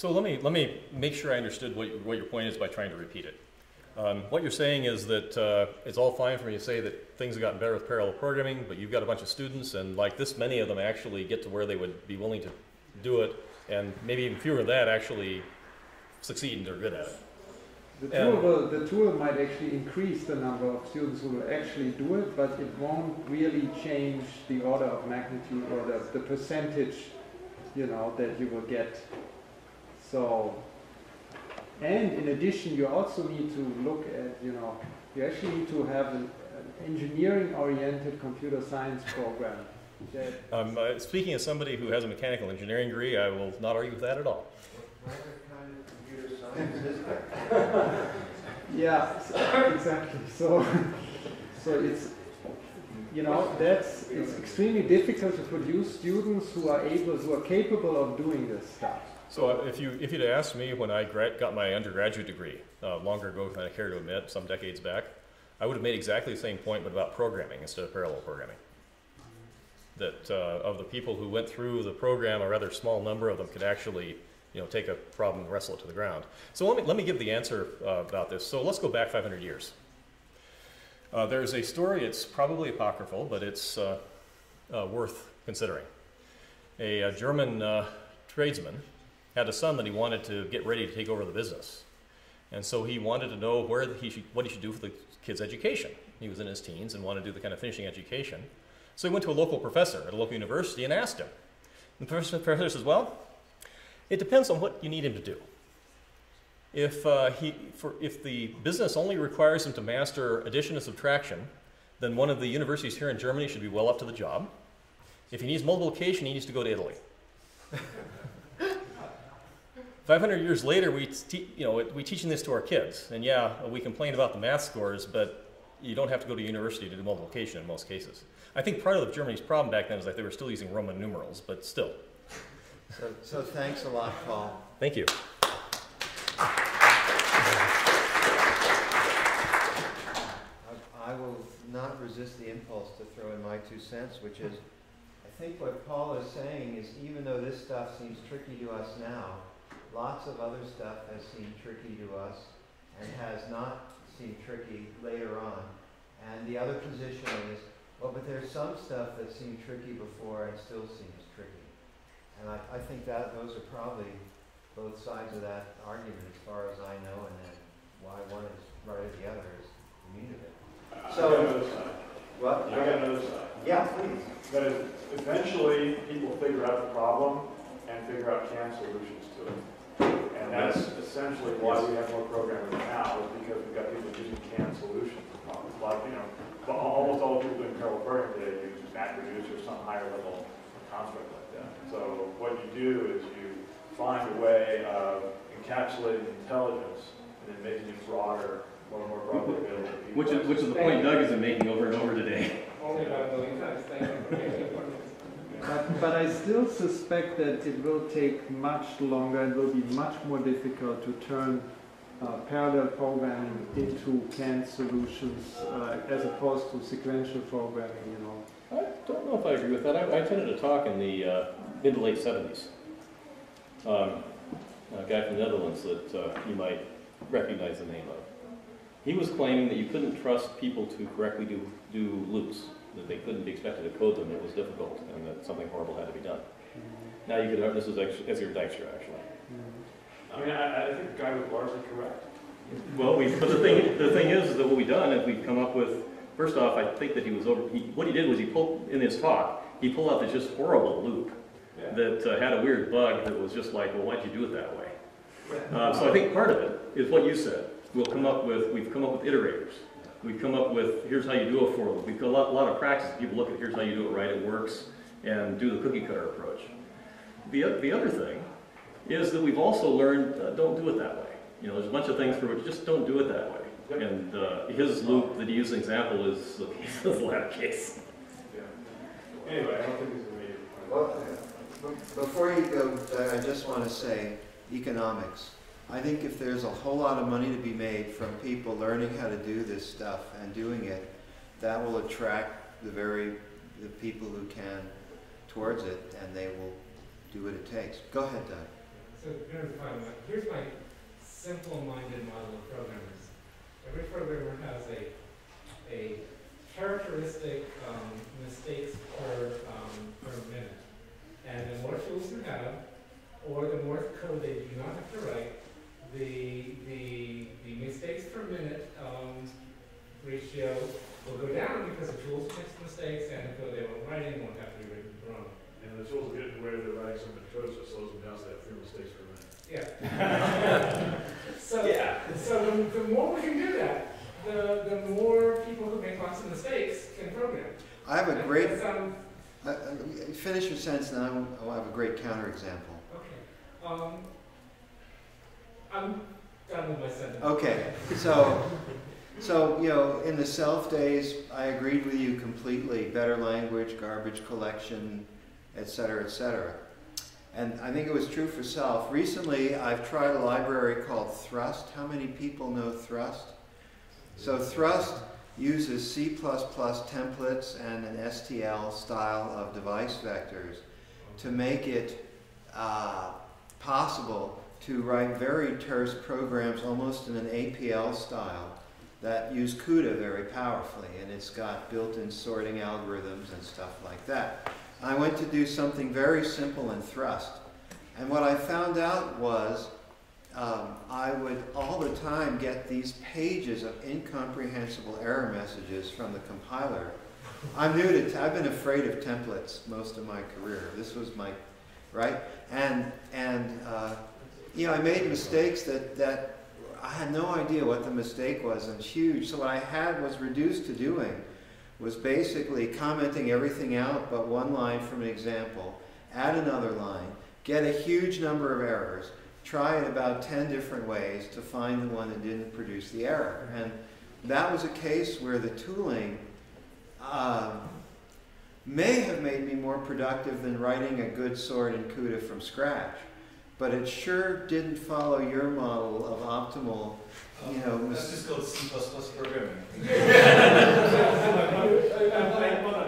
So let me, let me make sure I understood what, what your point is by trying to repeat it. Um, what you're saying is that uh, it's all fine for me to say that things have gotten better with parallel programming, but you've got a bunch of students, and like this many of them actually get to where they would be willing to do it, and maybe even fewer of that actually succeed and are good at it. The tool, will, the tool might actually increase the number of students who will actually do it, but it won't really change the order of magnitude or the, the percentage, you know, that you will get. So, and in addition, you also need to look at, you know, you actually need to have an, engineering-oriented computer science program. That, Um, uh, speaking as somebody who has a mechanical engineering degree, I will not argue with that at all. What kind of computer science is? Yeah, exactly. So, so it's, you know, that's it's extremely difficult to produce students who are able, who are capable of doing this stuff. So if you if you'd asked me when I got my undergraduate degree uh, longer ago than I care to admit, some decades back, I would have made exactly the same point, but about programming instead of parallel programming. That uh, of the people who went through the program, a rather small number of them could actually, you know, take a problem and wrestle it to the ground. So let me let me give the answer uh, about this. So let's go back 500 years. Uh, there's a story. It's probably apocryphal, but it's uh, uh, worth considering. A, uh German tradesman had a son that he wanted to get ready to take over the business. And so he wanted to know where he should, what he should do for the kid's education. He was in his teens and wanted to do the kind of finishing education. So he went to a local professor at a local university and asked him. And the professor, says, Well, it depends on what you need him to do. If, uh, he, for, if the business only requires him to master addition and subtraction, then one of the universities here in Germany should be well up to the job. If he needs multiplication, he needs to go to Italy. 500 years later, we, te- you know, we teaching this to our kids. And yeah, we complain about the math scores, but you don't have to go to university to do multiplication in most cases. I think part of Germany's problem back then is that they were still using Roman numerals, but still. So, so thanks a lot, Paul. Thank you. I, I will not resist the impulse to throw in my two cents, which is, I think what Paul is saying is even though this stuff seems tricky to us now, lots of other stuff has seemed tricky to us and has not seemed tricky later on. And the other position is, well, but there's some stuff that seemed tricky before and still seems tricky. And I, I think that those are probably both sides of that argument as far as I know, and then why one is right or the other is the meat of it. I So- got another side. What? I got another side. Yeah, please. That is, eventually, people figure out the problem and figure out CAM solutions to it. And that's essentially why we have more programming now, is because we've got people using CAM solutions for problems. Like, you know, but almost all the people doing parallel programming today use MapReduce or some higher level construct like that. So what you do is you find a way of encapsulating intelligence and then making it broader, more and more broadly available to people. Which is, which is the point Doug has been making over and over today. But, but I still suspect that it will take much longer and will be much more difficult to turn uh, parallel programming into canned solutions uh, as opposed to sequential programming, you know. I don't know if I agree with that. I, I attended a talk in the uh, mid to late 70s. Um, a guy from the Netherlands that uh, you might recognize the name of. He was claiming that you couldn't trust people to correctly do, do loops, that they couldn't be expected to code them, it was difficult, and that something horrible had to be done. Now you could, have this is actually, Edsger Dijkstra, actually. I mean, I, I think guy was largely correct. Well, we, but the thing, the thing is, is that what we've done is we've come up with, first off, I think that he was over, he, what he did was he pulled, in his talk, he pulled out this just horrible loop Yeah. that uh, had a weird bug that was just like, well, why'd you do it that way? Uh, so I think part of it is what you said. We'll come up with, we've come up with iterators. We've come up with, here's how you do a for loop. We've got a lot, a lot of practice. People look at, here's how you do it right, it works, and do the cookie cutter approach. The, the other thing is that we've also learned, uh, don't do it that way. You know, there's a bunch of things for which just don't do it that way. And uh, his loop that he used as an example is the case, is the latter case. Yeah. Anyway, I don't think this is a major point. Well, be- before you go, Doug, I just want to say economics. I think if there's a whole lot of money to be made from people learning how to do this stuff and doing it, that will attract the very the people who can towards it, and they will do what it takes. Go ahead, Doug. so here's my, simple-minded model of programmers. Every programmer has a, a characteristic, um, mistakes per, um, per minute. And the more tools you have, or the more code they do not have to write, the, the, the mistakes per minute, um, ratio will go down because the tools fix mistakes and the code they were writing won't have to be written wrong. And the tools get to where they're writing some of the code, so it slows them down, so they have fewer mistakes per minute. Yeah. So, yeah. so the, the more we can do that, the, the more people who make lots of mistakes can program. I have a great, That sound- uh, uh, finish your sentence and I will, I will have a great counterexample. okay. Um, I'm done with my sentence. Okay, so, so, you know, in the Self days, I agreed with you completely, better language, garbage collection, et cetera, et cetera. And I think it was true for Self. Recently, I've tried a library called Thrust. How many people know Thrust? So Thrust uses C++ templates and an STL style of device vectors to make it uh, possible to write very terse programs almost in an APL style that use CUDA very powerfully, and it's got built-in sorting algorithms and stuff like that. I went to do something very simple in Thrust, and what I found out was um, I would all the time get these pages of incomprehensible error messages from the compiler. I'm new to, I've been afraid of templates most of my career. This was my, right? And, and uh, you know, I made mistakes that, that I had no idea what the mistake was and huge. So what I had was reduced to doing was basically commenting everything out but one line from an example, add another line, get a huge number of errors, try it about 10 different ways to find the one that didn't produce the error. And that was a case where the tooling um, may have made me more productive than writing a good sort in CUDA from scratch. But it sure didn't follow your model of optimal, you know, That's mis- just called C plus plus programming.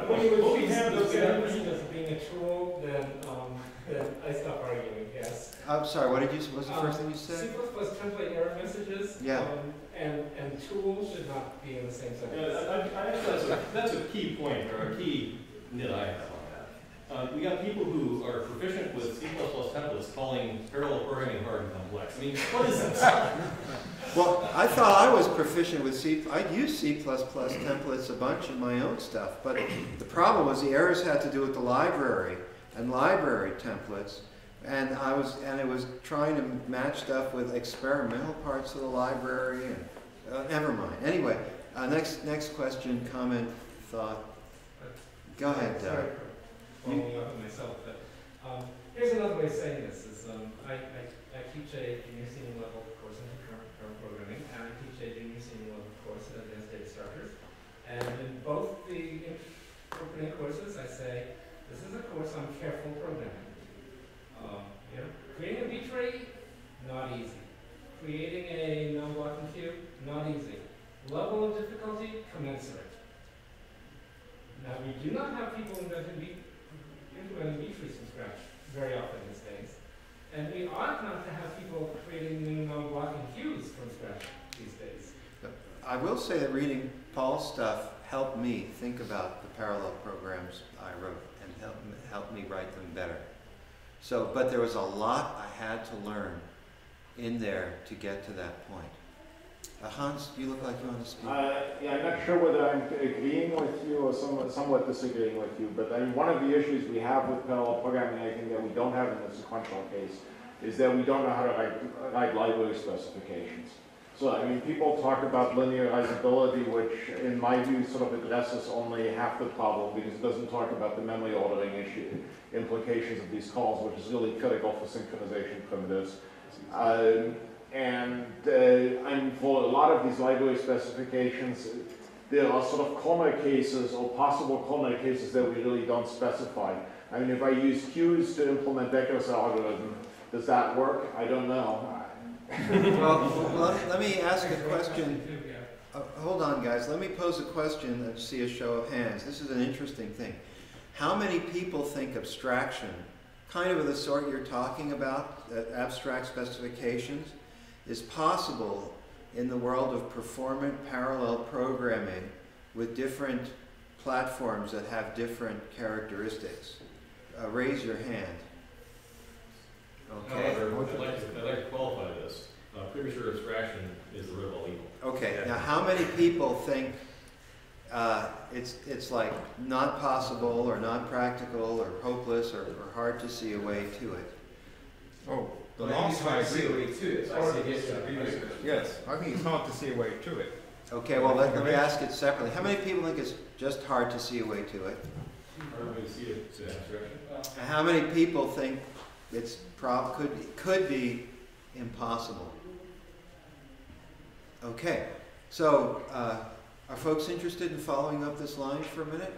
When you would treat those errors as being a tool, then, um, then I stop arguing, yes. I'm sorry, what did you, what was the first thing you said? C++ said? template error messages. Yeah. um, And, and tools should not be in the same Yeah, sentence. I, I, I that's a, that's a key point, or a key nit I have on that. Uh, we got people who are proficient with C++ templates calling parallel programming hard and complex. I mean, what is this? Well, I thought I was proficient with C, I'd use C++ templates a bunch in my own stuff, but the problem was the errors had to do with the library and library templates. And I was, and it was trying to match stuff with experimental parts of the library and, uh, never mind. Anyway, uh, next, next question, comment, thought. Go ahead, Sorry Doug. Following up on myself, but, um, here's another way of saying this, is, um, I, I, I teach a junior senior level course in current, concurrent programming, and I teach a junior senior level course in advanced data structures. And in both the opening courses, I say, this is a course on careful programming. Um, you know, creating a B tree, not easy. Creating a non-blocking queue, not easy. Level of difficulty, commensurate. Now, we do not have people inventing B, implementing B trees from scratch very often these days. And we ought not to have people creating new non-blocking queues from scratch these days. I will say that reading Paul's stuff helped me think about the parallel programs I wrote and helped, helped me write them better. So, but there was a lot I had to learn in there to get to that point. Uh, Hans, you look like you want to speak. Uh, yeah, I'm not sure whether I'm agreeing with you or somewhat, somewhat disagreeing with you, but I mean, one of the issues we have with parallel programming, I think that we don't have in the sequential case, is that we don't know how to write, write library specifications. So, I mean, people talk about linearizability, which in my view sort of addresses only half the problem because it doesn't talk about the memory ordering issue, implications of these calls, which is really critical for synchronization primitives. Um, and uh, mean, for a lot of these library specifications, there are sort of corner cases or possible corner cases that we really don't specify. I mean, if I use queues to implement Dekker's algorithm, does that work? I don't know. well, let, let me ask a question. Uh, hold on, guys. Let me pose a question and see a show of hands. This is an interesting thing. How many people think abstraction kind of the sort you're talking about, that abstract specifications, is possible in the world of performant parallel programming with different platforms that have different characteristics. Uh, raise your hand. Okay. However, I'd like to, I'd like to qualify this. Uh, premature abstraction is the root of all evil. Okay, now how many people think uh, it's, it's like not possible or not practical or hopeless or, or hard to see a way to it? Oh, the Well, long he's trying to see a time. way to it, so I say yes to the previous question. Yes, I think it's hard to see a way to it. Okay, well, let, let me ask it separately. How many people think it's just hard to see a way to it? Hard see it, it's an abstraction. And how many people think it's prob, could, be- could be impossible? Okay, so, uh, are folks interested in following up this line for a minute?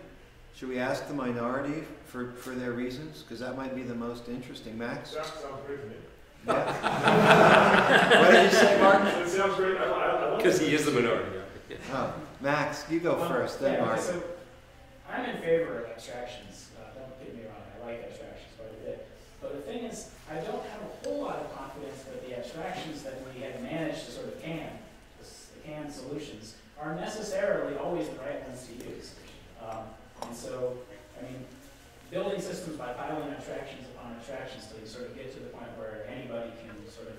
Should we ask the minority for, for their reasons? Because that might be the most interesting. Max? Sounds, sounds great to me. Yeah. What did you say, Mark? It sounds great, Because he is the minority. Oh, Max, you go Well, first, then yeah, Mark. So, I'm in favor of abstractions, uh, don't get me wrong, I like abstractions quite a bit. But the thing is, I don't have a whole lot of confidence that the abstractions that we have managed to sort of can, the s- the canned solutions, are necessarily always the right ones to use. Um, and so, I mean, building systems by piling abstractions upon abstractions till you sort of get to the point where anybody can sort of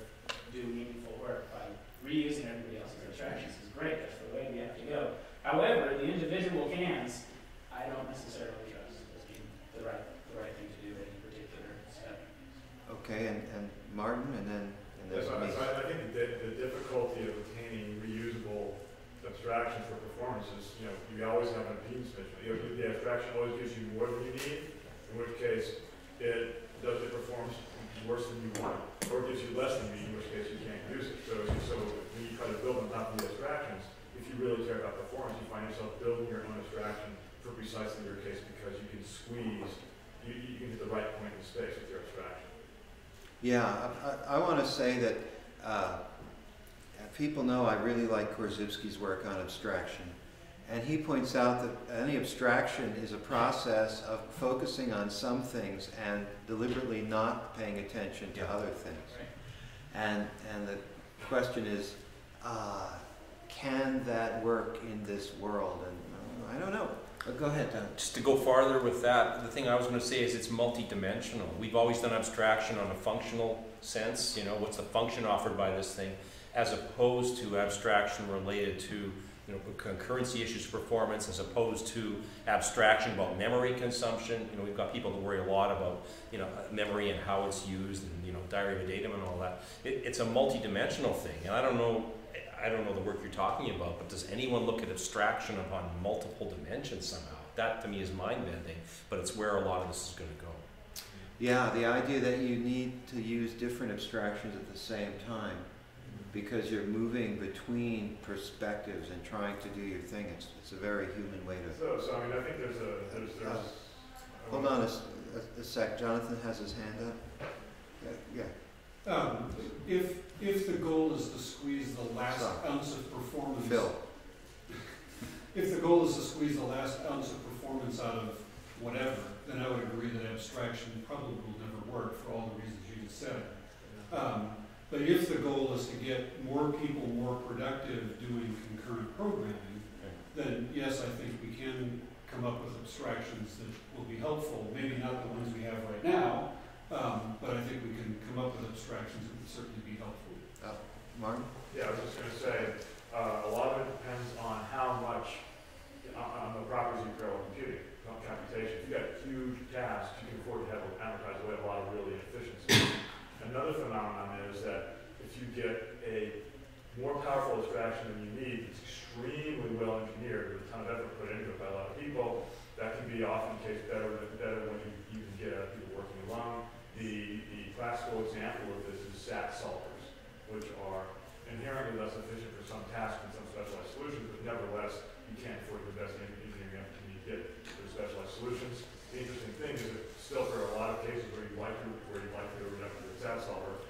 do meaningful work by reusing everybody else's abstractions is great, that's the way we have to go. However, the individual cans, I don't necessarily trust as being the right, the right thing to do at any particular step. Okay, and, and Martin, and then, and Yes, there's I, me. so I I think the, the difficulty of obtaining reusable abstraction for performance is, you know, you always have an impedance mismatch. You know, the abstraction always gives you more than you need, in which case it does, it performs worse than you want, or it gives you less than you in which case you can't use it. So, so when you try to build on top of the abstractions, if you really care about performance, you find yourself building your own abstraction for precisely your case because you can squeeze, you, you can hit the right point in space with your abstraction. Yeah, I, I, I want to say that uh, people know I really like Korzybski's work on abstraction. And he points out that any abstraction is a process of focusing on some things and deliberately not paying attention to other things. And, and the question is, uh, can that work in this world? And uh, I don't know. But go ahead, Don. Just to go farther with that, the thing I was going to say is it's multidimensional. We've always done abstraction on a functional sense, you know, what's the function offered by this thing, as opposed to abstraction related to, you know, concurrency issues, performance, as opposed to abstraction about memory consumption. You know, we've got people that worry a lot about, you know, memory and how it's used and, you know, diary of a datum and all that. It, it's a multidimensional thing, and I don't know, I don't know the work you're talking about, but does anyone look at abstraction upon multiple dimensions somehow? That to me is mind bending, but it's where a lot of this is going to go. Yeah, the idea that you need to use different abstractions at the same time because you're moving between perspectives and trying to do your thing. It's, it's a very human way to. So, so I mean, I think there's a, there's, there's. Hold on a, s- a- a sec. Jonathan has his hand up. Yeah. yeah. Um, if, if the goal is to squeeze the last Sorry. ounce of performance. Phil. If the goal is to squeeze the last ounce of performance out of whatever, then I would agree that abstraction probably will never work for all the reasons you just said. Um, but if the goal is to get more people more productive doing concurrent programming, then yes, I think we can come up with abstractions that will be helpful. Maybe not the ones we have right now, um, but I think we can come up with abstractions that would certainly be helpful. Martin? Yeah, I was just gonna say, uh, a lot of it depends on how much, on, on the properties of parallel computing, on computation. If you've got huge tasks, you can afford to have amortize away a lot of really inefficiency. Another phenomenon is that if you get a more powerful abstraction than you need, it's extremely well engineered, with a ton of effort put into it by a lot of people, that can be often the case better better when you, you can get uh, people working alone. The, the classical example of this is SAT solvers, which are inherently less efficient for some tasks and some specialized solutions, but nevertheless, you can't afford the best engineering effort you get for specialized solutions. The interesting thing is that still for a lot of cases where you like to, where you like to do a SAT solver,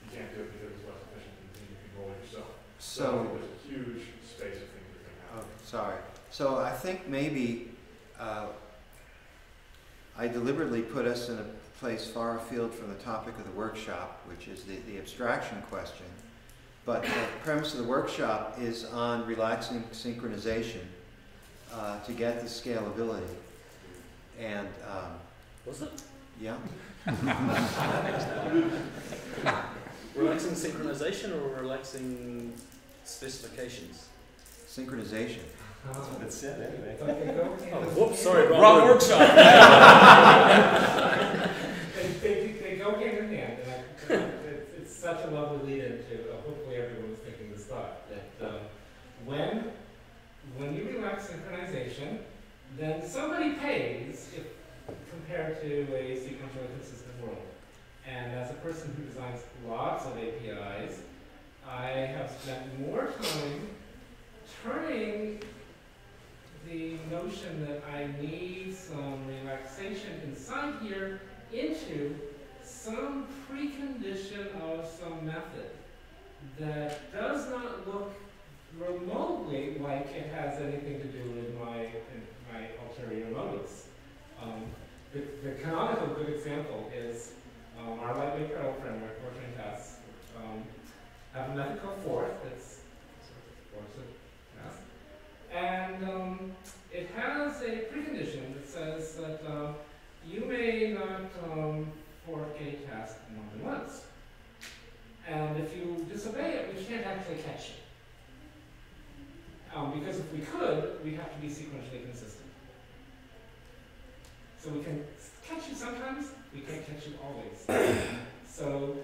you can't do it because it's less efficient than you can roll it yourself. So, there's a huge space of things that can oh, happen. sorry. So I think maybe uh, I deliberately put us in a place far afield from the topic of the workshop, which is the, the abstraction question. But the premise of the workshop is on relaxing synchronization uh, to get the scalability. And, um, Was it? yeah, Relaxing synchronization or relaxing specifications? synchronization. That's what it, said anyway. But they go Oh, whoops, sorry, wrong, Wrong workshop. They, they, they go hand in hand, and I, it's, it's such a lovely lead into, uh, hopefully everyone was thinking this thought, that, um, when, when you relax synchronization, then somebody pays if, compared to a sequentially consistent world. And as a person who designs lots of APIs, I have spent more time turning the notion that I need some relaxation inside here into some precondition of some method that does not look remotely like it has anything to do with my, my ulterior motives. Um, the, the canonical good example is um, our lightweight parallel framework, ForkJoin tests, um, have a method called fork that's sort of test. And um, it has a precondition that says that uh, you may not um, fork a task more than once. And if you disobey it, we can't actually catch you. Um, because if we could, we'd have to be sequentially consistent. So we can catch you sometimes, we can't catch you always. so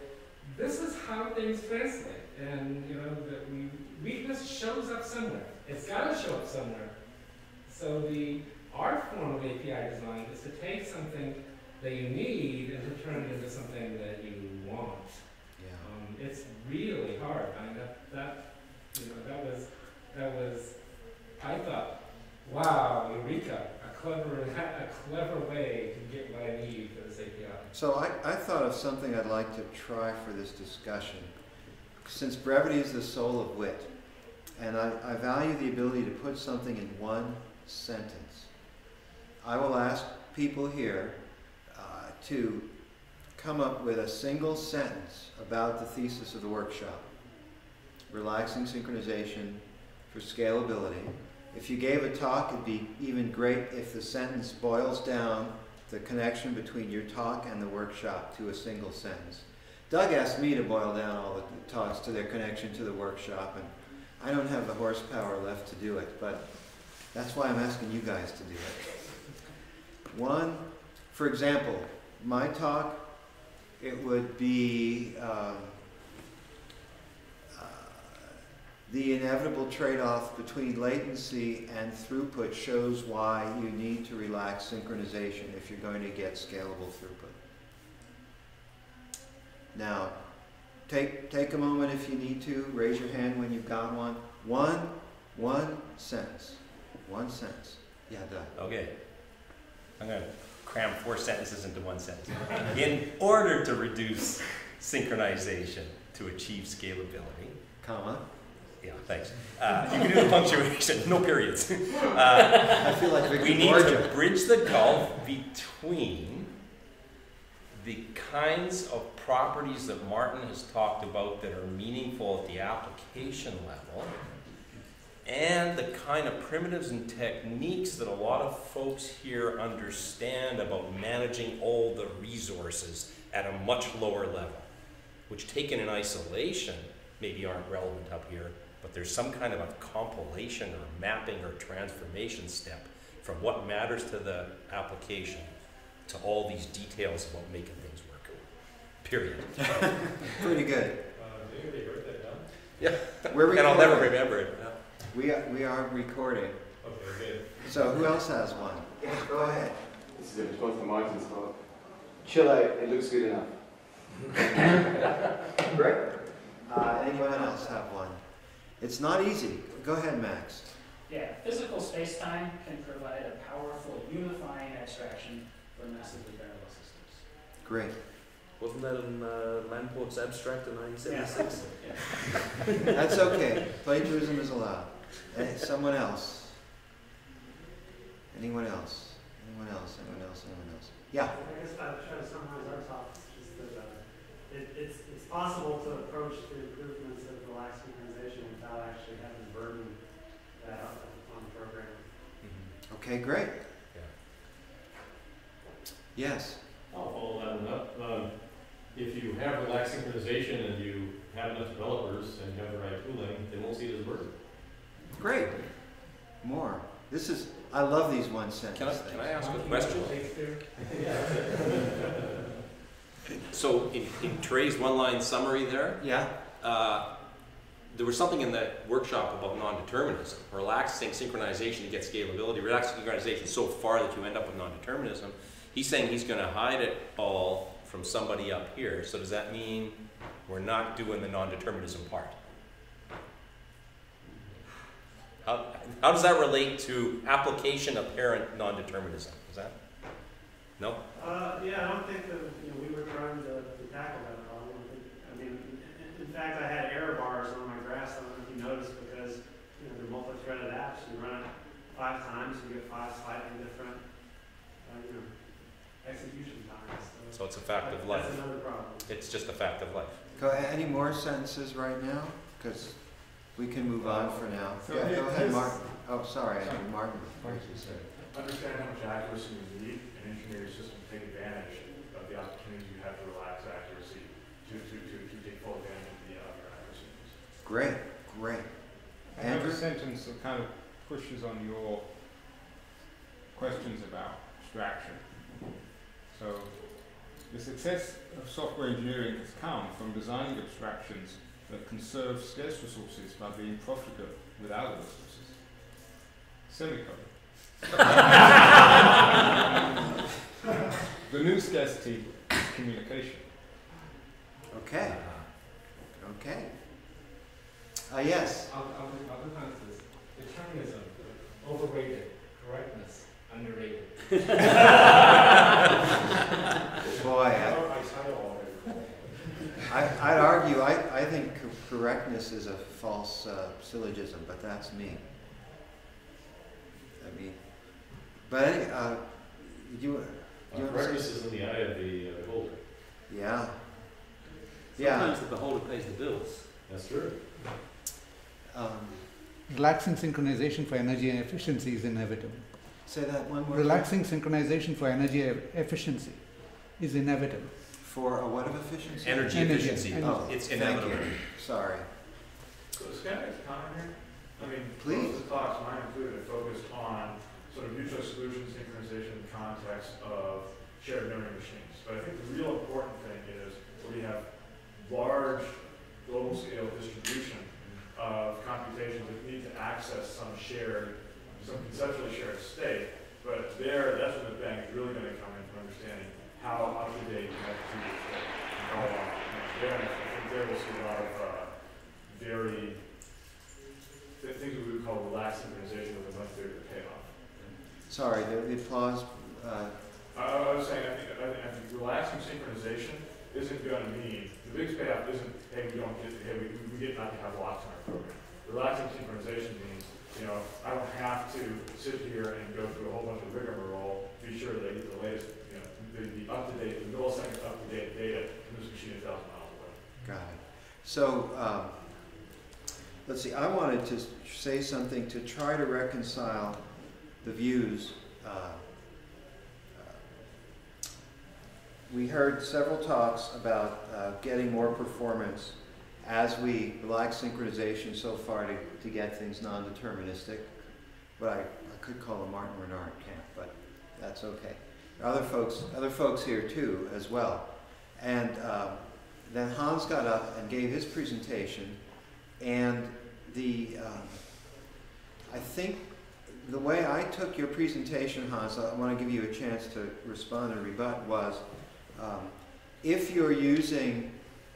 this is how things translate. And you know, that we, weakness shows up somewhere. It's got to show up somewhere. So the art form of API design is to take something that you need and to turn it into something that you want. Yeah. Um, it's really hard. I mean, that, that, you know, that was, that was, I thought, wow, eureka, clever, a clever way to get what I need for this API. So I, I thought of something I'd like to try for this discussion. Since brevity is the soul of wit, and I, I value the ability to put something in one sentence, I will ask people here uh, to come up with a single sentence about the thesis of the workshop. Relaxing synchronization for scalability. If you gave a talk, it'd be even great if the sentence boils down the connection between your talk and the workshop to a single sentence. Doug asked me to boil down all the talks to their connection to the workshop, and I don't have the horsepower left to do it, but that's why I'm asking you guys to do it. One, for example, my talk, it would be um, uh, the inevitable trade-off between latency and throughput shows why you need to relax synchronization if you're going to get scalable throughput. Now, take, take a moment if you need to, raise your hand when you've got one. One, one sentence, one sentence. Yeah, Doug. Okay. I'm going to cram four sentences into one sentence. In order to reduce synchronization to achieve scalability, Comma. Yeah, thanks. Uh, you can do the punctuation, no periods. Uh, I feel like we Victor need Borgia. to bridge the gulf between the kinds of properties that Martin has talked about that are meaningful at the application level and the kind of primitives and techniques that a lot of folks here understand about managing all the resources at a much lower level, which taken in isolation maybe aren't relevant up here, but there's some kind of a compilation or mapping or transformation step from what matters to the application to all these details about making things work. Period. Pretty good. Uh, did anybody that down? Yeah. We're And I'll never remember it. We are, we are recording. Okay, good. So who else has one? Yeah, go ahead. This is a response to Martin's thought. Chill out, it looks good enough. Great. Uh, anyone else have one? It's not easy. Go ahead, Max. Yeah, physical space-time can provide a powerful unifying abstraction for massively parallel systems. Great. Wasn't that in uh, Lamport's abstract in 1976? Yeah. That's okay. Plagiarism is allowed. Eh, someone else. Anyone else? Anyone else? Anyone else? Anyone else? Yeah. I guess I'll try to summarize our thoughts, just that, uh, it, it's, it's possible to approach the improvements of relaxed synchronization without actually having to burden that on, on the program. Okay, great. Yes. I'll follow that one up. Um, if you have relaxed synchronization and you have enough developers and you have the right tooling, they won't see it as a burden. Great. More. This is, I love these one sentence Can I, can I ask a question? Yeah. So in, in Trey's one-line summary there, Yeah? uh, there was something in that workshop about non-determinism. Relaxing synchronization to get scalability, relaxing synchronization so far that you end up with non-determinism. He's saying he's gonna hide it all from somebody up here, so does that mean we're not doing the non-determinism part? How, how does that relate to application apparent non-determinism? Is? No? Uh, yeah, I don't think that, you know, we were trying to, to tackle that problem. I mean, in, in fact, I had error bars on my graphs, I don't know if you noticed, because, you know, they're multi-threaded apps, you run it five times, you get five slightly different, uh, you know, execution times, so. So it's a fact of life. That's another problem. It's just a fact of life. Go, any more sentences right now? Because we can move on for now. So Yeah, go ahead, this- Martin. Oh, sorry, I think Martin. Understand how much accuracy you need, and engineer your system to take advantage of the opportunities you have to relax accuracy, to, to, to, to take full advantage of the, uh, your accuracy. Great, great. I have Andrew? a sentence that kind of pushes on your questions about abstraction. So, the success of software engineering has come from designing abstractions that conserve scarce resources by being profligate with other resources. Semicolon. the new scarcity is communication. Okay. Okay. Uh, yes. I'll, I'll, I'll defend this. Determinism, overrated. Correctness, underrated. Boy, I, I, I'd argue, I, I think correctness is a false uh, syllogism, but that's me. I mean, but any, uh, you, You correctness is in the eye of the uh, beholder. Yeah. Yeah. Sometimes the beholder pays the bills. That's true. Um, Relaxing synchronization for energy and efficiency is inevitable. say that one more. time. Relaxing synchronization for energy efficiency is inevitable. For a what of efficiency? Energy Energy, efficiency. energy. Oh, It's thank inevitable. you. Sorry. So this guy makes a comment here. I mean, Please. most of the talks, mine included, focused on sort of mutual exclusion synchronization in the context of shared memory machines. But I think the real important thing is we have large global scale distribution of computations that need to access some shared, some conceptually shared state. But there, that's when the bank is really going to come in for understanding how up to date to the state. and how. And There, I think there we'll see a lot of uh, very th- things we would call relaxed synchronization with a much bigger payoff. Sorry, the, the applause. Uh, I, was saying, I think, I think, I think relaxing synchronization isn't gonna mean, the biggest payoff isn't, hey, we don't get, hey, we, we get not to have locks in our program. Relaxing synchronization means, you know, I don't have to sit here and go through a whole bunch of rigmarole, to be sure that I get the latest, you know, the, the up-to-date, the millisecond up-to-date data from this machine a thousand miles away. Got it. So, um, let's see, I wanted to say something to try to reconcile the views. Uh, uh, we heard several talks about uh, getting more performance as we relax synchronization so far to, to get things non-deterministic. But I, I could call a Martin Rinard camp, but that's okay. Other folks, other folks here too, as well. And um, then Hans got up and gave his presentation, and the um, I think the way I took your presentation, Hans, I want to give you a chance to respond and rebut, was um, if you're using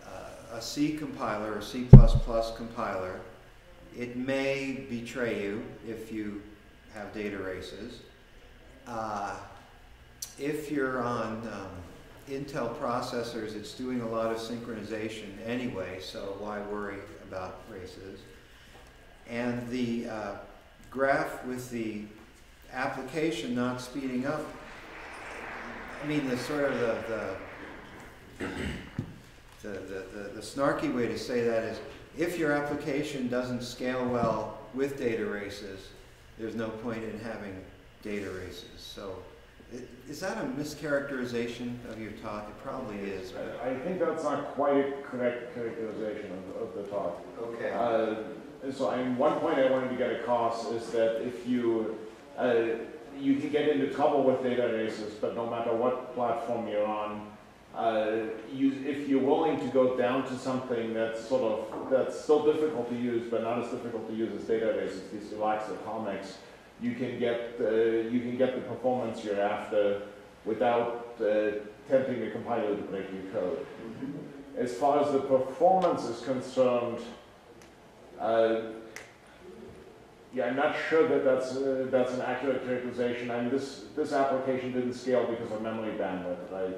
uh, a C compiler or C++ compiler, it may betray you if you have data races. Uh, if you're on um, Intel processors, it's doing a lot of synchronization anyway, so why worry about races? And the uh, graph with the application not speeding up, I mean, the sort of the, the, the, the, the, snarky way to say that is, if your application doesn't scale well with data races, there's no point in having data races. So, is that a mischaracterization of your talk? It probably is. but- I think that's not quite a correct characterization of, of the talk. Okay. Uh, so I mean, one point I wanted to get across is that if you, uh, you can get into trouble with data races, but no matter what platform you're on, uh, you, if you're willing to go down to something that's sort of, that's still difficult to use, but not as difficult to use as data races, these relaxed atomics, you can get, uh, you can get the performance you're after without uh, tempting the compiler to break your code. As far as the performance is concerned, uh, yeah, I'm not sure that that's, uh, that's an accurate characterization. I mean, this, this application didn't scale because of memory bandwidth, right?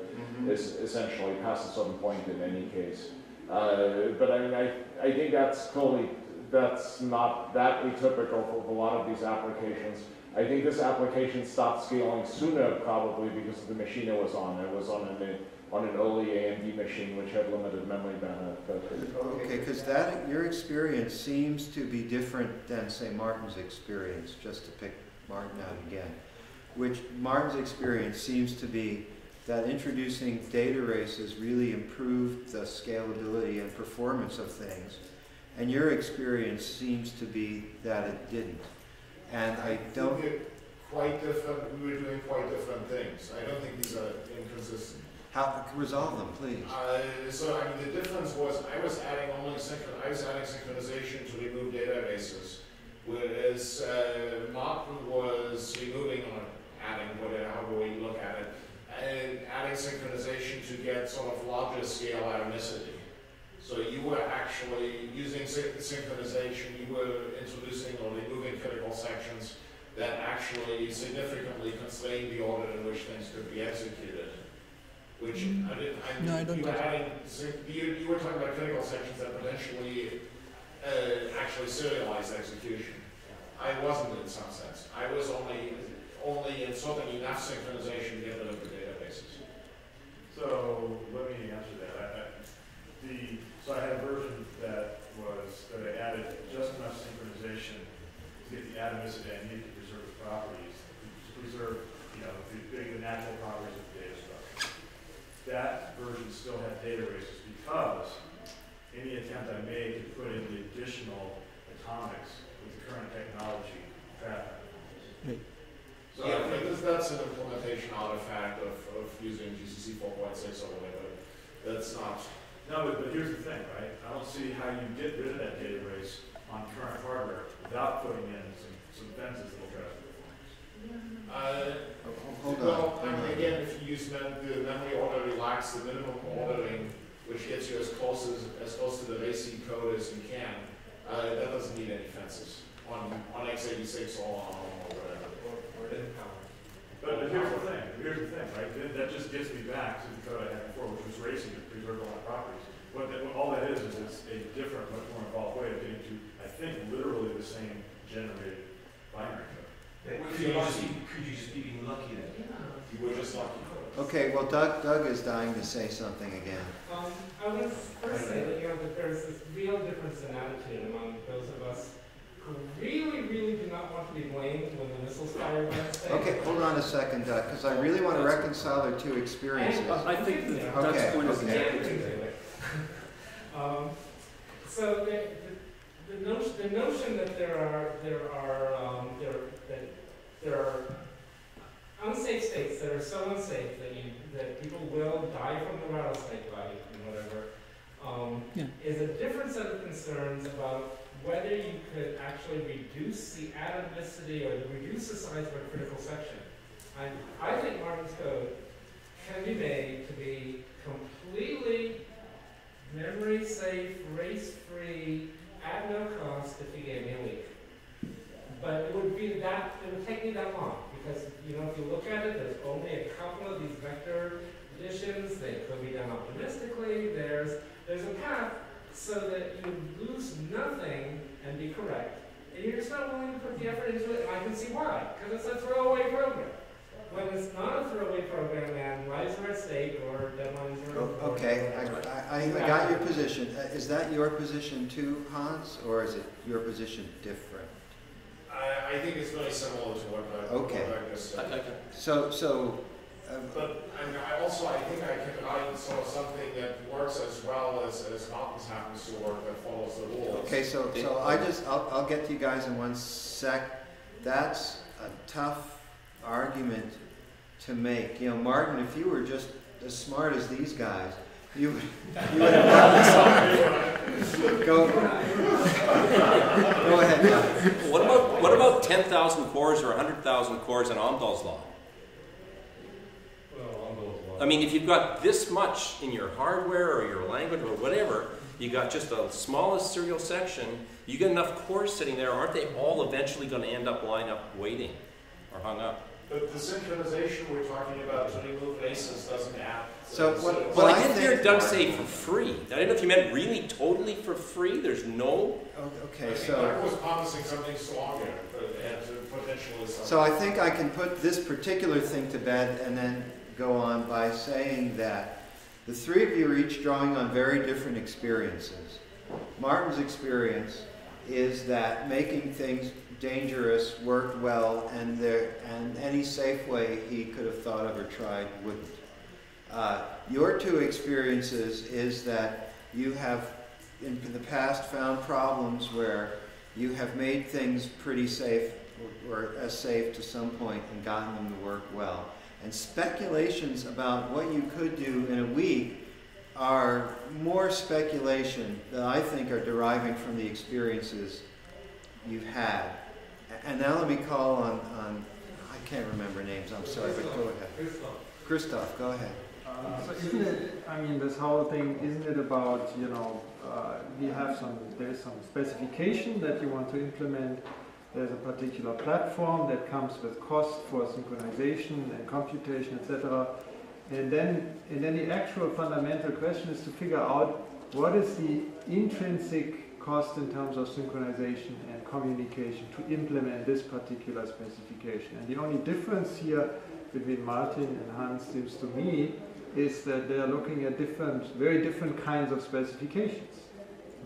It's essentially past a certain point in any case. Uh, but I mean, I, I think that's totally, that's not that atypical for a lot of these applications. I think this application stopped scaling sooner probably because of the machine it was on. It was on an, on an early AMD machine which had limited memory bandwidth. Okay, because that, your experience seems to be different than, say, Martin's experience, just to pick Martin out again. Which, Martin's experience seems to be that introducing data races really improved the scalability and performance of things. And your experience seems to be that it didn't. And I don't, quite different, we were doing quite different things. I don't think these are inconsistent. how, resolve them, please. Uh, so I mean, the difference was I was adding only synchron, I was adding synchronization to remove data races, whereas uh, Martin was removing or adding, whatever, however we look at it, and adding synchronization to get sort of larger scale atomicity. So you were actually using syn- synchronization, you were introducing or removing critical sections that actually significantly constrain the order in which things could be executed. Which I didn't, I, No, I don't you were think adding, you, you were talking about critical sections that potentially, uh, actually serialized execution. I wasn't in some sense. I was only, only inserting enough synchronization to get rid of the data races. So let me answer that. I, I, the, so I had a version that was, that I added just enough synchronization to get the atomicity I needed to preserve the properties, to preserve, you know, the, the natural properties of the data structure. That version still had data races because any attempt I made to put in the additional atomics with the current technology traffic. So I think that's, that's an implementation artifact of, of using GCC four point six or whatever. That's not, No, but, but here's the thing, right? I don't see how you get rid of that data race on current hardware without putting in some, some fences that will drive the performance. uh, Hold on. Well, I mean, again, if you use mem- the memory order relax, the minimum ordering, which gets you as close as, as close to the basic code as you can, uh, that doesn't need any fences on, on x eighty-six or on, or whatever. But, but here's the thing, here's the thing, right? Then That just gets me back to the code I had before, which was racing to preserve a lot of properties. What that, what all that is, is it's a different, much more involved way of getting to, I think, literally the same generated binary code. If you're lucky, could you just be being lucky that? you were just lucky. Okay, well, Doug, Doug is dying to say something again. Um, I would first say that, you know, that there's this real difference in attitude among those of us who really, really do not want to be blamed when the missiles fire against things. Okay, hold on a second, Doug, because I really want to reconcile their two experiences. I think that Okay, Doug's point is exactly right. Um, so the, the, the notion, the notion that there are, there are, um, there, that there are unsafe states that are so unsafe that you, that people will die from the rattlesnake bite and whatever, um, Yeah. is a different of concerns about whether you could actually reduce the atomicity or reduce the size of a critical section. I, I think Martin's code can be made to be completely memory safe, race free, at no cost if you gave me a week. But it would be that, it would take me that long, because, you know, if you look at it, there's only a couple of these vector additions, they could be done optimistically, there's, there's a path so that you lose nothing and be correct, and you're just not willing to put the effort into it, and I can see why, because it's a throwaway program. when it's not a throwaway program and lives are at stake or deadlines are. Oh, important or Okay, I, whatever. I, I got your position. Uh, Is that your position too, Hans, or is it your position different? I, I think it's very similar to what, uh, what Okay. Doug just said. So, so, uh, Um, but, and I also, I think I can, I saw something that works as well as, as Malcolm's happens to work, that follows the rules. okay, so, so I just, I'll, I'll get to you guys in one sec. That's a tough argument to make. You know, Martin, if you were just as smart as these guys, you would, you would have done this. Go, go ahead, What about, what about ten thousand cores or hundred thousand cores in Amdahl's law? Well, on those lines. I mean, if you've got this much in your hardware or your language or whatever, you've got just the smallest serial section, you get enough cores sitting there, aren't they all eventually gonna end up lined up waiting or hung up? But the synchronization we're talking about to remove bases doesn't happen. So what- Well, what I did hear think, Doug say for free. I didn't know if you meant really totally for free, there's no, Oh, Okay, so. Doug was promising something stronger, and potentially something. So I think I can put this particular thing to bed and then go on by saying that the three of you are each drawing on very different experiences. Martin's experience is that making things dangerous worked well and there and any safe way he could have thought of or tried wouldn't. Uh, your two experiences is that you have in the past found problems where you have made things pretty safe or, or as safe to some point and gotten them to work well. And speculations about what you could do in a week are more speculation that I think are deriving from the experiences you've had. And now let me call on, on I can't remember names, I'm sorry, but go ahead. Christoph, go ahead. Uh, so isn't it, I mean, this whole thing, isn't it about, you know, uh, we have some, there's some specification that you want to implement. There's a particular platform that comes with cost for synchronization and computation, etc. And then, and then the actual fundamental question is to figure out what is the intrinsic cost in terms of synchronization and communication to implement this particular specification. And the only difference here between Martin and Hans seems to me is that they are looking at different, very different kinds of specifications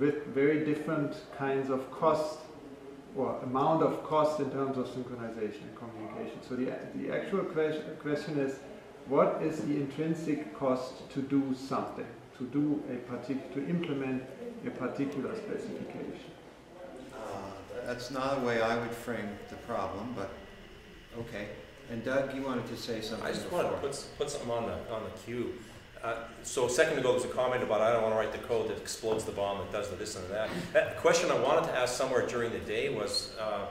with very different kinds of cost or amount of cost in terms of synchronization and communication. So the, the actual question, question is, what is the intrinsic cost to do something, to do a partic- to implement a particular specification? Uh, That's not a way I would frame the problem, but okay. And Doug, you wanted to say something I just before. wanted to put, put something on the, on the queue. Uh, so a second ago, there was a comment about, I don't wanna write the code that explodes the bomb, that does the this and that. That question I wanted to ask somewhere during the day was, uh,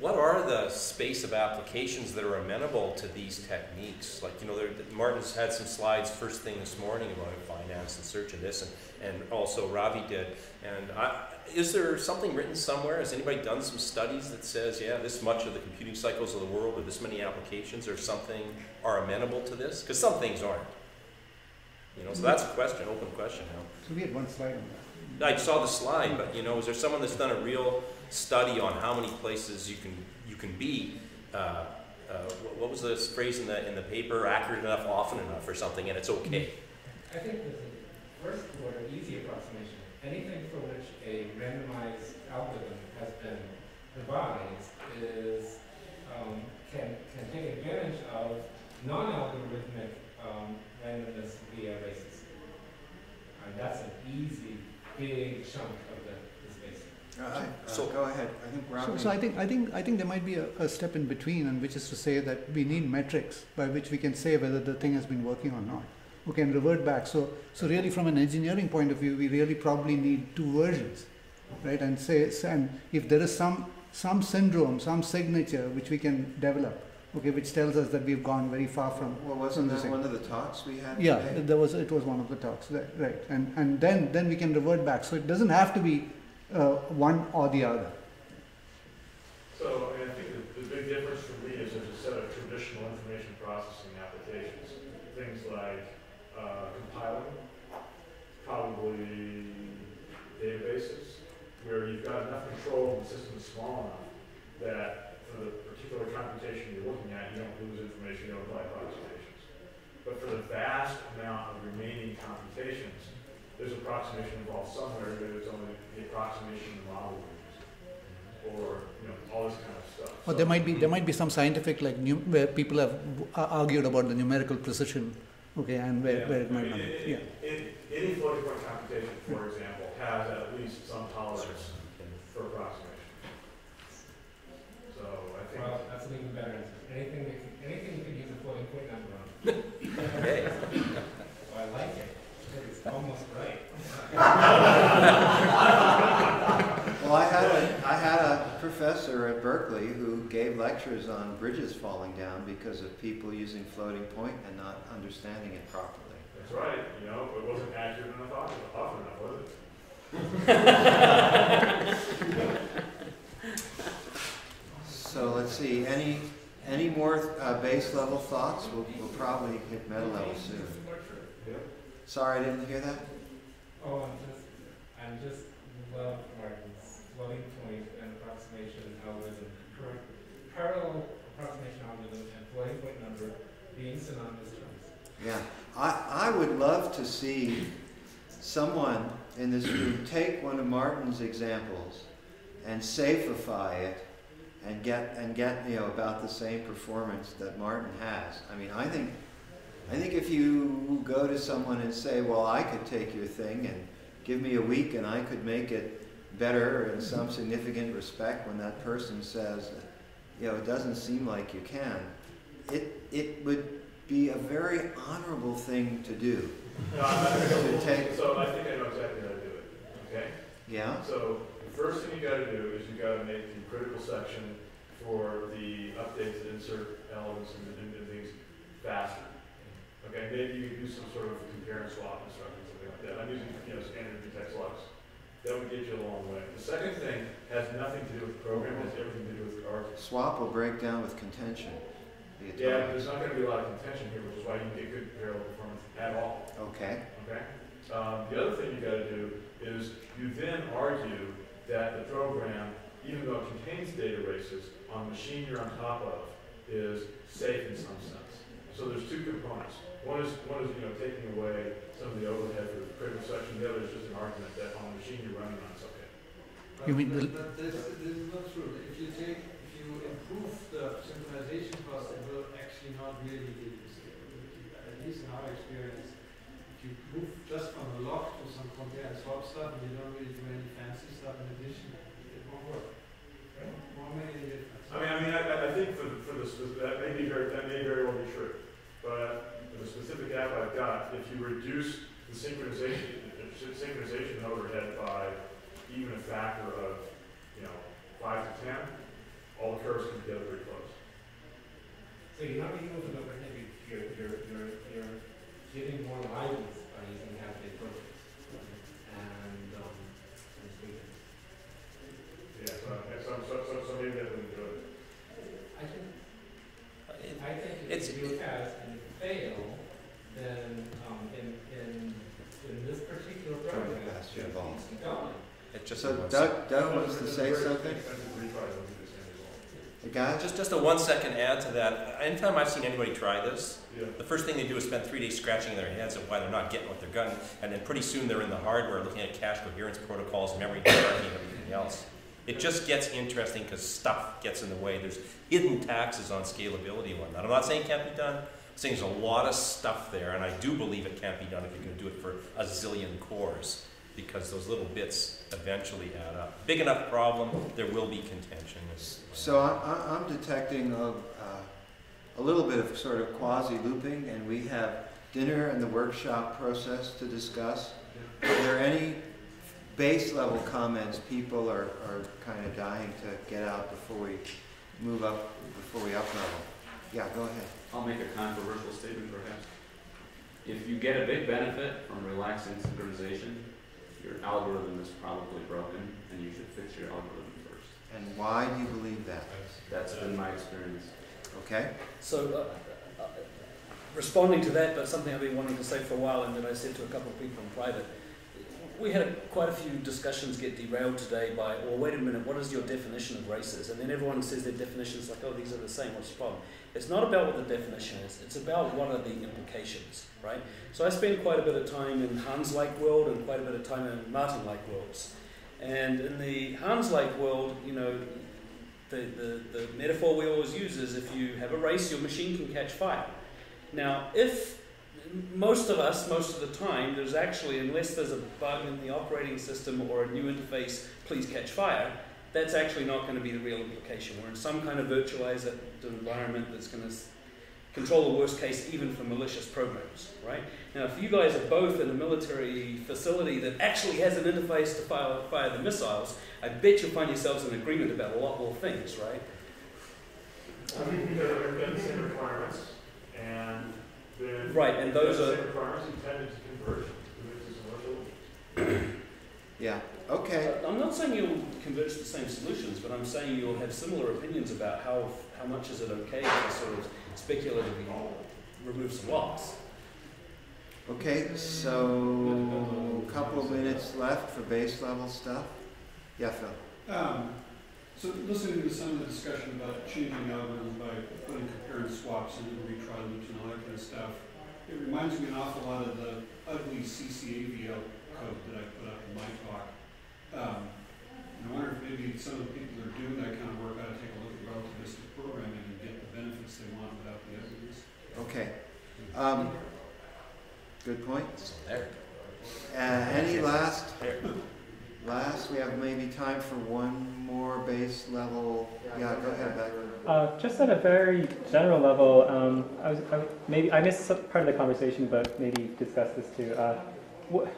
what are the space of applications that are amenable to these techniques? Like, you know, there, Martin's had some slides first thing this morning about finance and search and this, and, and also Ravi did. And I, is there something written somewhere? Has anybody done some studies that says, yeah, this much of the computing cycles of the world, or this many applications, or something are amenable to this? Because some things aren't. You know, so that's a question, open question now. So we had one slide on that. I saw the slide, but you know, is there someone that's done a real study on how many places you can you can be? Uh, uh, what, what was the phrase in the in the paper? Accurate enough, often enough, or something, and it's okay. I think there's a first order easy approximation. Anything for which a randomized algorithm has been devised is, um, can, can take advantage of non-algorithmic, um, randomness via races. And that's an easy, big chunk of the, the space. Uh, So- go ahead. I think So, so I think I think I think there might be a, a step in between, and which is to say that we need metrics by which we can say whether the thing has been working or not. We can revert back. So so really, from an engineering point of view, we really probably need two versions, right? And say and if there is some some syndrome, some signature which we can develop, okay, which tells us that we've gone very far from. Well, wasn't the that one of the talks we had Yeah, today? there was it was one of the talks, right? right. And and then then we can revert back. So it doesn't have to be uh, one or the other. So, I mean, I think the, the big difference for me is there's a set of traditional information processing applications. Things like, uh, compiling, probably databases, where you've got enough control and the system is small enough that for the particular computation you're looking at, you don't lose information, you don't apply approximations. But for the vast amount of remaining computations, there's approximation involved somewhere, but it's only the approximation the model. Or, you know, all this kind of stuff. Or there might be there might be some scientific like where people have argued about the numerical precision, okay, and where, Yeah, where it I might mean, not. it- Yeah. it- Any floating point computation, for example, has at least some tolerance for approximation. So I think. Well, that's an even better answer. Anything, that can- anything you can use a floating point number on. Hey. Oh, I like it. It's almost right. Well, I had a, I had a professor at Berkeley who gave lectures on bridges falling down because of people using floating point and not understanding it properly. That's right, you know, it wasn't accurate enough, often often enough, was it? So let's see, any, any more uh, base level thoughts? We'll, we'll probably hit meta level soon. Sorry, I didn't hear that? Oh, I'm just, I'm just love Martin's floating point and approximation algorithm, correct, parallel approximation algorithm and floating point number being synonymous terms. Yeah, I, I would love to see someone in this room take one of Martin's examples and safify it and get and get you know about the same performance that Martin has. I mean, I think I think if you go to someone and say, "Well, I could take your thing and give me a week and I could make it better in some significant respect," when that person says, "You know, it doesn't seem like you can," it it would be a very honorable thing to do. No, To take- so I think I know exactly how to do it, okay? Yeah. So the first thing you gotta do is you gotta make the critical section for the updates and insert elements and, and, things faster. Okay, maybe you could use some sort of compare and swap instruction, something like that. I'm using, you know, standard text lux. That would get you a long way. The second thing has nothing to do with program, it has everything to do with the art. Swap will break down with contention. The Yeah, there's not gonna be a lot of contention here, which is why you can get good parallel performance at all. Okay. Okay? Um, the other thing you gotta do is you then argue that the program, even though it contains data races, on the machine you're on top of, is safe in some sense. So there's two components. One is, one is, you know, taking away some of the overhead for the critical section, the other is just an argument that on the machine you're running on, it's okay. You mean But, the- but this, this is not true. If you take, if you improve the synchronization cost, it will actually not really give you scalability. At least in our experience, if you move just from a lock to some compare and swap stuff, and you don't really do any fancy stuff in addition, I mean, I mean, I, I- think for, for the, that may be very, that may very well be true. But for the specific app I've got, if you reduce the synchronization, synchronization overhead by even a factor of, you know, five to ten, all the curves come together pretty close. So you're not removing overhead, you're, you're, you're, you're getting more license so, so, so, so, so maybe that wouldn't do it. I think, It- I think it's- if you test and you fail, then, um, in, in, in this particular program, That's your ball. it's gone. It just So Doug, Doug wants to say something? Expensive retry, it'll be the same result. The guy? Just, just a one second add to that. Anytime I've seen anybody try this, Yeah. the first thing they do is spend three days scratching their heads at why they're not getting what they're getting, and then pretty soon they're in the hardware looking at cache coherence protocols, memory hierarchy, and everything else. It just gets interesting because stuff gets in the way. There's hidden taxes on scalability and whatnot. I'm not saying it can't be done. I'm saying there's a lot of stuff there, and I do believe it can't be done if you're going to do it for a zillion cores, because those little bits eventually add up. Big enough problem, there will be contention. So I, I, I'm detecting a, uh, a little bit of sort of quasi looping, and we have dinner and the workshop process to discuss. Are there any base level comments people are, are kind of dying to get out before we move up, before we up level? Yeah, go ahead. I'll make a controversial statement perhaps. If you get a big benefit from relaxing synchronization, your algorithm is probably broken and you should fix your algorithm first. And why do you believe that? That's been my experience. Okay? So, uh, uh, responding to that, but something I've been wanting to say for a while and that I said to a couple of people in private, we had quite a few discussions get derailed today by, well, wait a minute, what is your definition of races? And then everyone says their definition is like, oh, these are the same, what's the problem? It's not about what the definition is, it's about what are the implications, right? So I spend quite a bit of time in Hans-like world and quite a bit of time in Martin-like worlds. And in the Hans-like world, you know, the, the, the metaphor we always use is if you have a race, your machine can catch fire. Now, if most of us, most of the time, there's actually, unless there's a bug in the operating system or a new interface, please catch fire, that's actually not going to be the real implication. We're in some kind of virtualized environment that's going to control the worst case even for malicious programs, right? Now, if you guys are both in a military facility that actually has an interface to fire, fire the missiles, I bet you'll find yourselves in agreement about a lot more things, right? I there are requirements, and then. Right, and those are- Same requirements, you tend to converge, to this Yeah, okay. I'm not saying you'll converge to the same solutions, but I'm saying you'll have similar opinions about how, how much is it okay to sort of speculatively remove some loss. Okay, so a couple of minutes left for base level stuff. Yeah, Phil. Um, so listening to some of the discussion about changing algorithms by putting compare and swaps and the retry loops and all that kind of stuff, it reminds me an awful lot of the ugly CCAVL code that I put up in my talk. Um, and I wonder if maybe some of the people that are doing that kind of work ought to take a look at relativistic programming and get the benefits they want without the ugliness. Okay. Um, good point. There. Uh, any last, last, we have maybe time for one more base level. Yeah, go ahead, Beck. Uh, just at a very general level, um, I was, I, maybe I missed some part of the conversation, but maybe discuss this too. Uh, wh-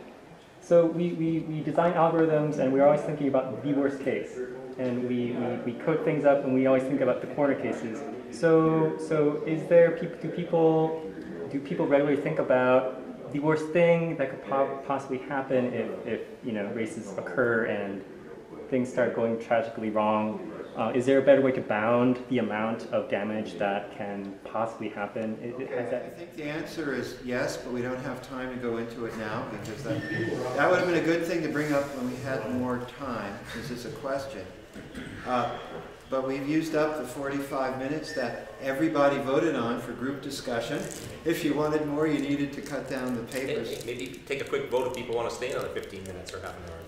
so we, we, we design algorithms, and we're always thinking about the worst case, and we, we, we code things up, and we always think about the corner cases. So so is there peop- do people do people regularly think about the worst thing that could po- possibly happen if, if you know races occur and things start going tragically wrong? Uh, is there a better way to bound the amount of damage that can possibly happen? It, it, has I think the answer is yes, but we don't have time to go into it now because that, that would have been a good thing to bring up when we had more time, because it's a question. Uh, but we've used up the 45 minutes that everybody voted on for group discussion. If you wanted more, you needed to cut down the papers. Maybe take a quick vote if people want to stay another 15 minutes or half an hour.